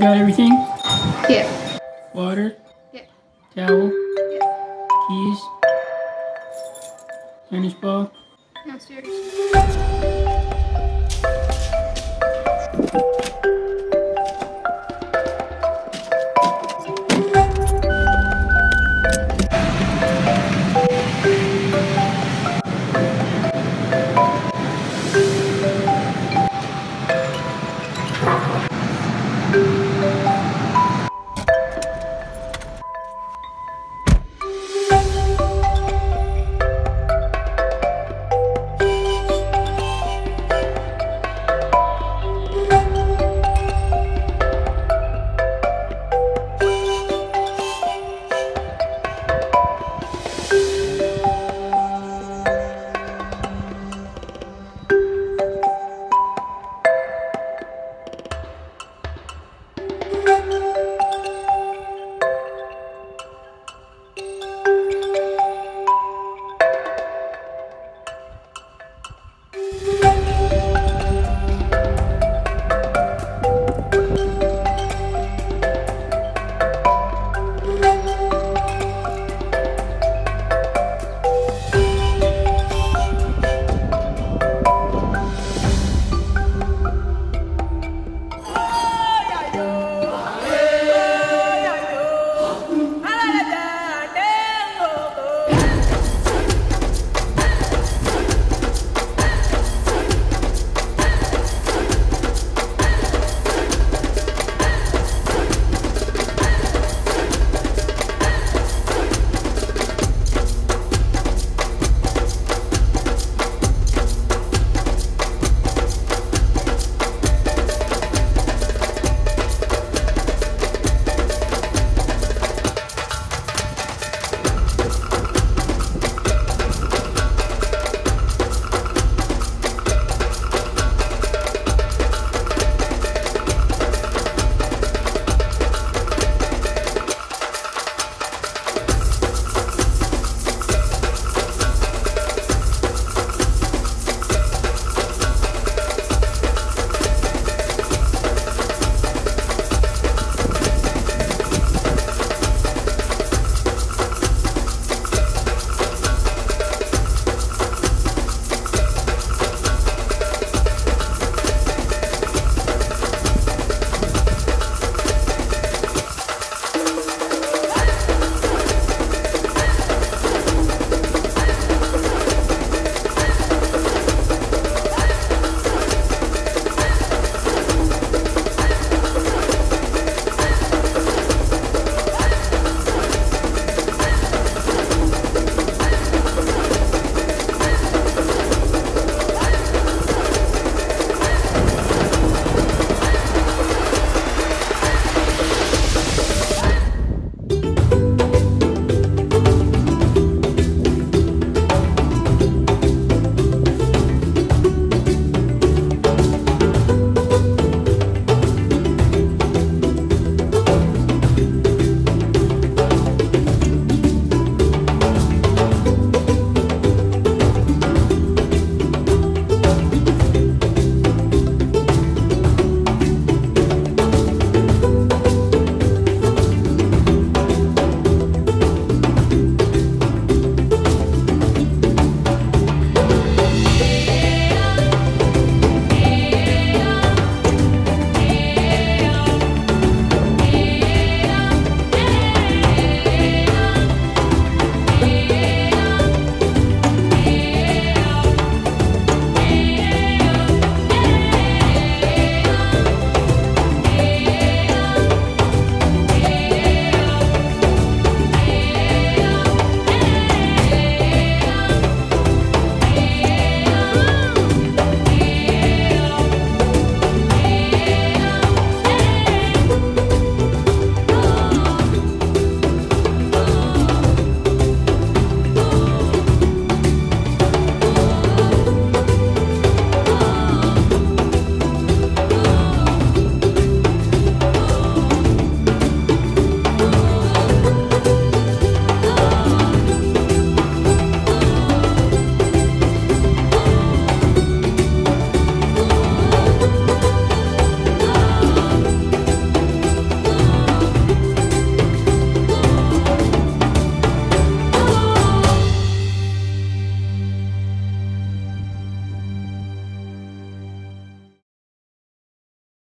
Got everything? Yeah. Water? Yeah. Towel? Yeah. Keys? Tennis ball? Downstairs.